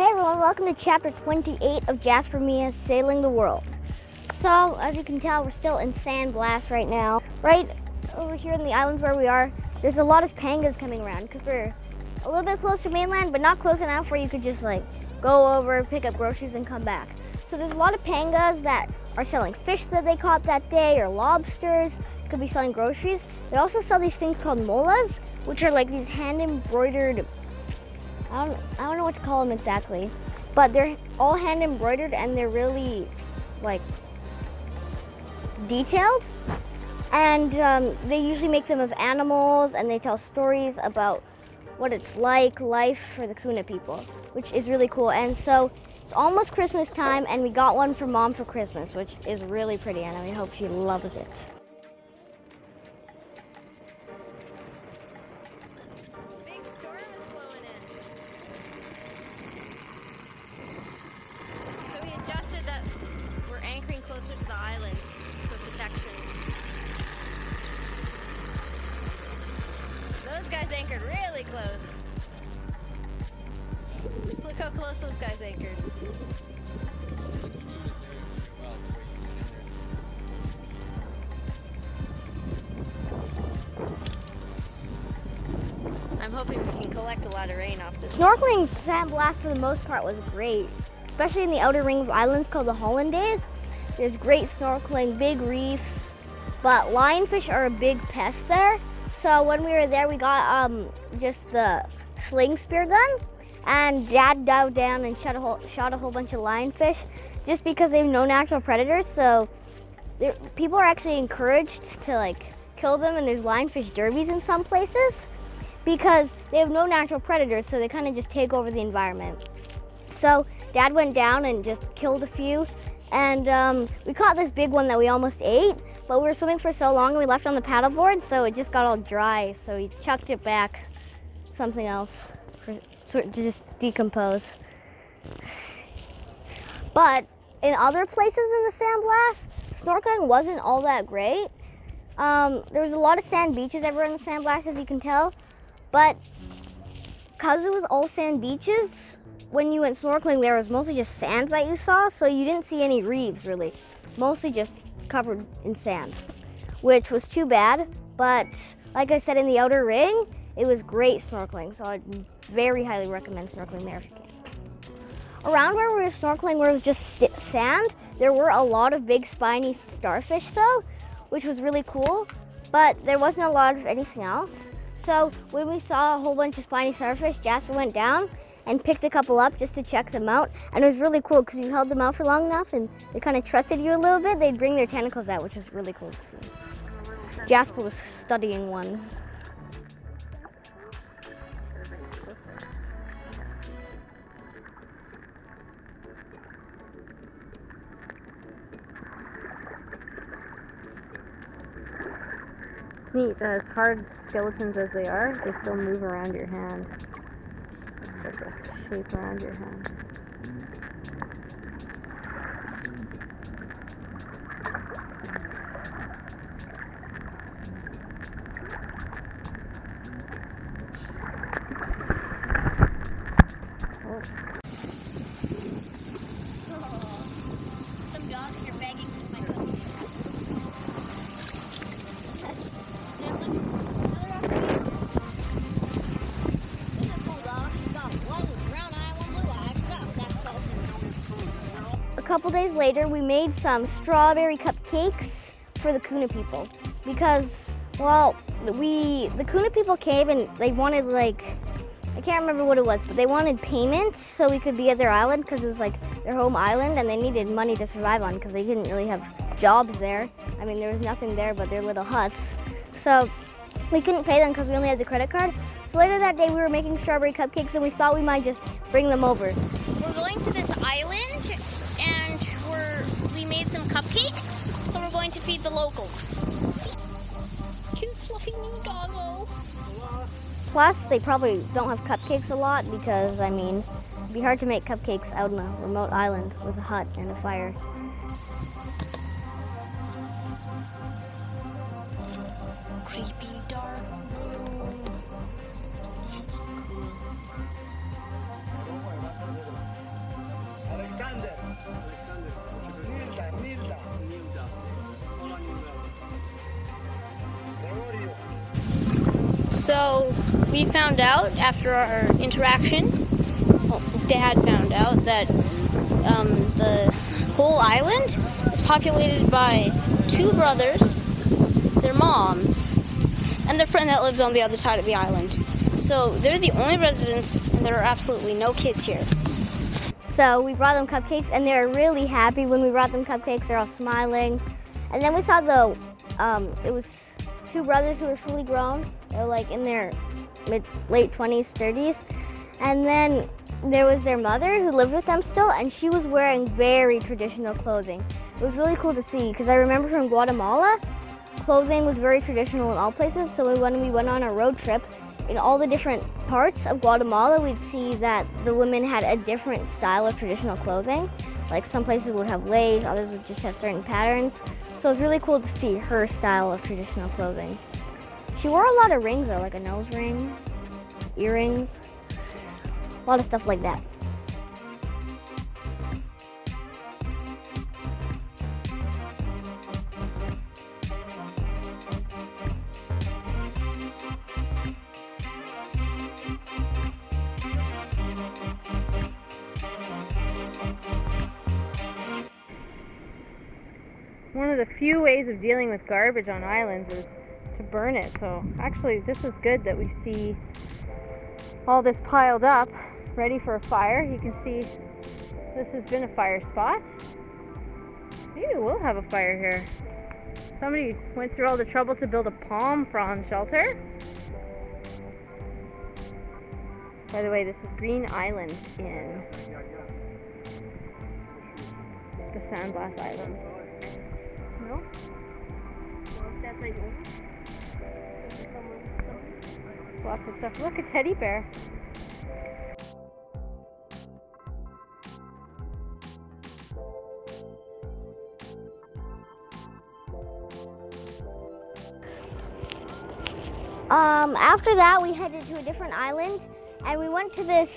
Hey everyone, welcome to chapter 28 of Jasper Mia's Sailing the World. So, as you can tell, we're still in San Blas right now. Right over here in the islands where we are, there's a lot of pangas coming around because we're a little bit close to mainland, but not close enough where you could just like go over, pick up groceries, and come back. So there's a lot of pangas that are selling fish that they caught that day or lobsters. Could be selling groceries. They also sell these things called molas, which are like these hand embroidered. I don't, I don't know what to call them exactly, but they're all hand embroidered and they're really like detailed. And um, they usually make them of animals and they tell stories about what it's like, life for the Kuna people, which is really cool. And so it's almost Christmas time and we got one for mom for Christmas, which is really pretty and I hope she loves it. Adjusted that we're anchoring closer to the island for protection. Those guys anchored really close. Look how close those guys anchored. I'm hoping we can collect a lot of rain off this. Snorkeling San Blas for the most part was great, especially in the outer ring of islands called the Holandes. There's great snorkeling, big reefs, but lionfish are a big pest there. So when we were there, we got um, just the sling spear gun, and Dad dove down and shot a whole, shot a whole bunch of lionfish, just because they have no natural predators. So people are actually encouraged to like kill them, and there's lionfish derbies in some places because they have no natural predators, so they kind of just take over the environment. So Dad went down and just killed a few, and um, we caught this big one that we almost ate. But we were swimming for so long, and we left on the paddleboard, so it just got all dry. So we chucked it back, something else, for, to just decompose. But in other places in the San Blas, snorkeling wasn't all that great. Um, there was a lot of sand beaches everywhere in the San Blas, as you can tell. But because it was all sand beaches, when you went snorkeling, there was mostly just sand that you saw, so you didn't see any reefs really. Mostly just covered in sand, which was too bad. But like I said, in the outer ring, it was great snorkeling, so I'd very highly recommend snorkeling there if you can. Around where we were snorkeling, where it was just st- sand, there were a lot of big spiny starfish though, which was really cool. But there wasn't a lot of anything else. So when we saw a whole bunch of spiny starfish, Jasper went down and picked a couple up just to check them out. And it was really cool because you held them out for long enough and they kind of trusted you a little bit. They'd bring their tentacles out, which was really cool to see. Jasper was studying one. It's neat, as hard skeletons as they are, they still move around your hand. To shape around your hand. Couple days later, we made some strawberry cupcakes for the Kuna people because, well, we the Kuna people came and they wanted like I can't remember what it was, but they wanted payment so we could be at their island because it was like their home island and they needed money to survive on because they didn't really have jobs there. I mean, there was nothing there but their little huts. So we couldn't pay them because we only had the credit card. So later that day, we were making strawberry cupcakes and we thought we might just bring them over. We're going to this island and we're we made some cupcakes, so we're going to feed the locals. Cute fluffy new doggo. Plus, they probably don't have cupcakes a lot because, I mean, it'd be hard to make cupcakes out on a remote island with a hut and a fire. Creepy So we found out after our interaction, well, Dad found out that um, the whole island is populated by two brothers, their mom, and their friend that lives on the other side of the island. So they're the only residents, and there are absolutely no kids here. So we brought them cupcakes, and they were really happy when we brought them cupcakes. They're all smiling. And then we saw the, um, it was two brothers who were fully grown. They were like in their mid, late 20s, 30s. And then there was their mother who lived with them still, and she was wearing very traditional clothing. It was really cool to see because I remember from Guatemala, clothing was very traditional in all places. So when we went on a road trip, in all the different parts of Guatemala, we'd see that the women had a different style of traditional clothing. Like some places would have lace, others would just have certain patterns. So it's really cool to see her style of traditional clothing. She wore a lot of rings though, like a nose ring, earrings, a lot of stuff like that. One of the few ways of dealing with garbage on islands is to burn it. So actually, this is good that we see all this piled up, ready for a fire. You can see this has been a fire spot. Maybe we'll have a fire here. Somebody went through all the trouble to build a palm frond shelter. By the way, this is Green Island in the San Blas Islands. Lots of stuff. Look, a teddy bear. Um, after that, we headed to a different island, and we went to this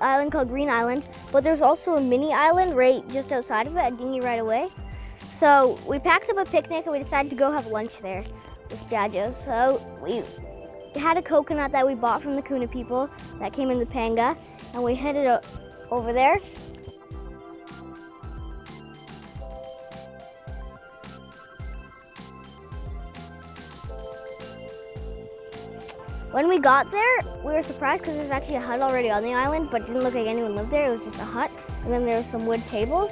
island called Green Island. But there's also a mini island right just outside of it, a dinghy right away. So we packed up a picnic and we decided to go have lunch there with Jajo. So we had a coconut that we bought from the Kuna people that came in the panga, and we headed over there. When we got there, we were surprised because there's actually a hut already on the island, but didn't look like anyone lived there. It was just a hut, and then there were some wood tables.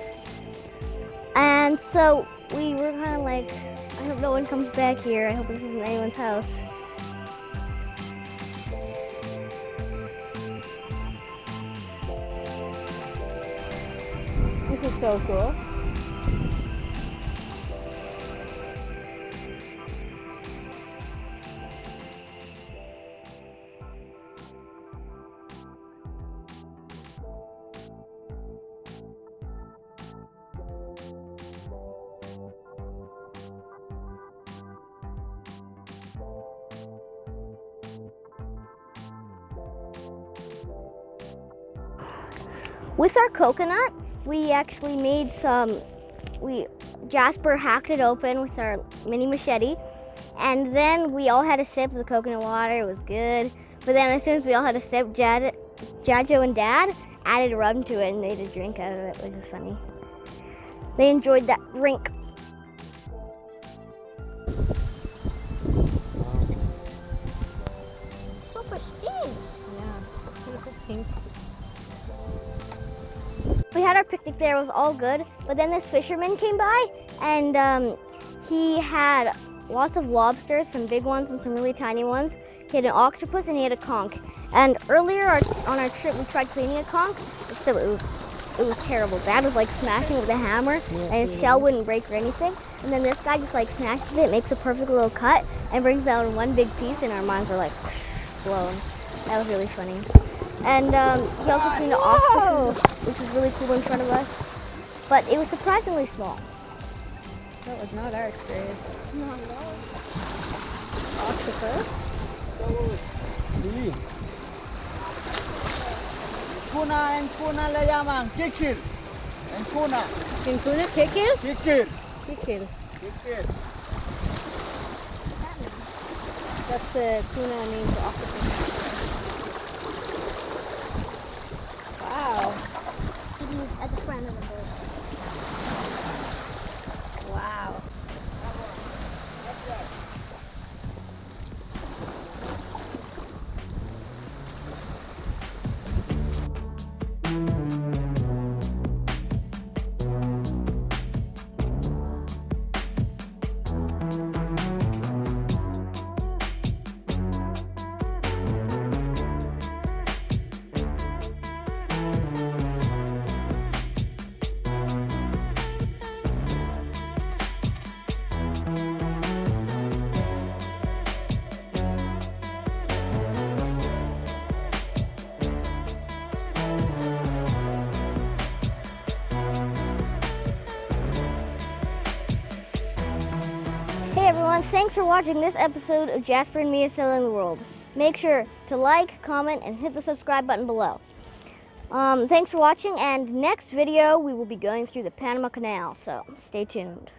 And so we were kind of like, I hope no one comes back here. I hope this isn't anyone's house. This is so cool. With our coconut, we actually made some. We Jasper hacked it open with our mini machete, and then we all had a sip of the coconut water. It was good. But then as soon as we all had a sip, Jad, Jajo and Dad added rum to it and made a drink out of it, which was funny. They enjoyed that drink. Super skin. Yeah, it's a pink. Our picnic there. Was all good. But then this fisherman came by, and um, he had lots of lobsters, some big ones and some really tiny ones. He had an octopus and he had a conch. And earlier our, on our trip, we tried cleaning a conch, so it was it was terrible. Dad was like smashing it with a hammer, and his shell wouldn't break or anything. And then this guy just like smashes it, makes a perfect little cut, and brings out one big piece. And our minds were like blown. That was really funny. And um, he also cleaned the octopuses, which was really cool in front of us. But it was surprisingly small. That was not our experience. Octopus. Sí. Kuna, en Kuna le llaman kikir. En Kuna, In Kuna, kikil? kikir. Kikil. Kikir. That's the Kuna name for octopus. Wow. Everyone, thanks for watching this episode of Jasper and Mia Sailing the World. Make sure to like, comment, and hit the subscribe button below. Um, thanks for watching, and next video we will be going through the Panama Canal, so stay tuned.